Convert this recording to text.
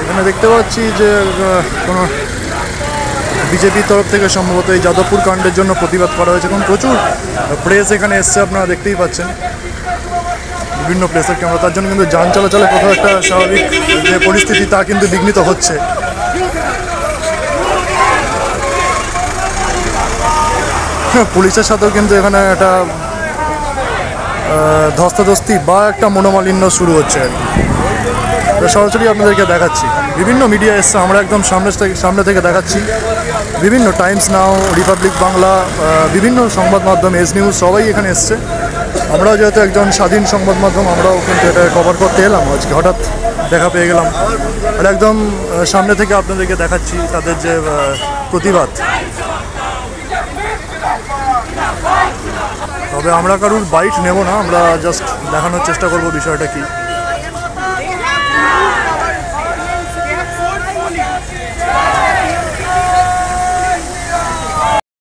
এখানে দেখতে পাচ্ছি যে কোনো বিজেপির তরফ থেকে সম্ভবত এই যাদবপুর কাণ্ডের জন্য প্রতিবাদ করা হয়েছে। এখন প্রচুর প্রেস এখানে এসছে, আপনারা দেখতেই পাচ্ছেন। বিভিন্ন প্লেসের ক্যামেরা তার জন্য কিন্তু যান চলাচলে কোথাও একটা স্বাভাবিক যে পরিস্থিতি, তা কিন্তু বিঘ্নিত হচ্ছে। পুলিশের সাথেও কিন্তু এখানে একটা ধস্তাধস্তি বা একটা মনোমালিন্য শুরু হচ্ছে আর কি। সরাসরি আপনাদেরকে দেখাচ্ছি। বিভিন্ন মিডিয়া এসছে, আমরা একদম সামনে থেকে সামনে থেকে দেখাচ্ছি। বিভিন্ন টাইমস নাও রিপাবলিক বাংলা বিভিন্ন সংবাদ মাধ্যম এস নিউজ সবাই এখানে এসছে। আমরাও যেহেতু একজন স্বাধীন সংবাদ মাধ্যম, আমরাও কিন্তু এটা কভার করতে এলাম আজকে। হঠাৎ দেখা পেয়ে গেলাম। আর একদম সামনে থেকে আপনাদেরকে দেখাচ্ছি তাদের যে প্রতিবাদ। তবে আমরা কারুর বাইট নেব না আমরা জাস্ট দেখানোর চেষ্টা করব বিষয়টা কি।